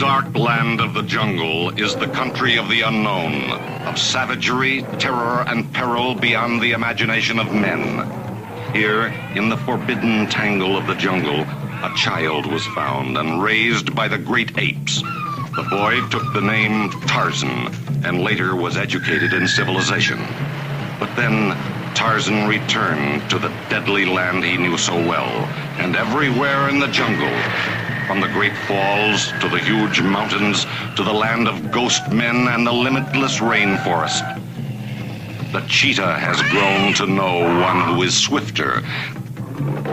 land of the jungle is the country of the unknown, of savagery, terror, and peril beyond the imagination of men. Here, in the forbidden tangle of the jungle, a child was found and raised by the great apes. The boy took the name Tarzan and later was educated in civilization. But then Tarzan returned to the deadly land he knew so well, and everywhere in the jungle, from the great falls to the huge mountains to the land of ghost men and the limitless rainforest. The cheetah has grown to know one who is swifter.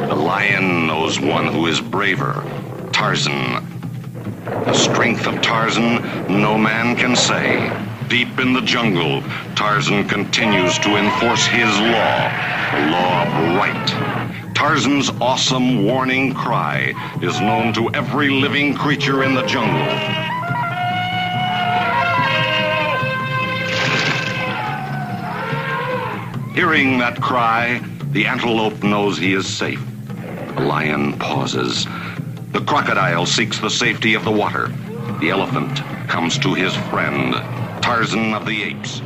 The lion knows one who is braver, Tarzan. The strength of Tarzan, no man can say. Deep in the jungle, Tarzan continues to enforce his law, the law of right. Tarzan's awesome warning cry is known to every living creature in the jungle. Hearing that cry, the antelope knows he is safe. The lion pauses. The crocodile seeks the safety of the water. The elephant comes to his friend, Tarzan of the Apes.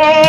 Oh!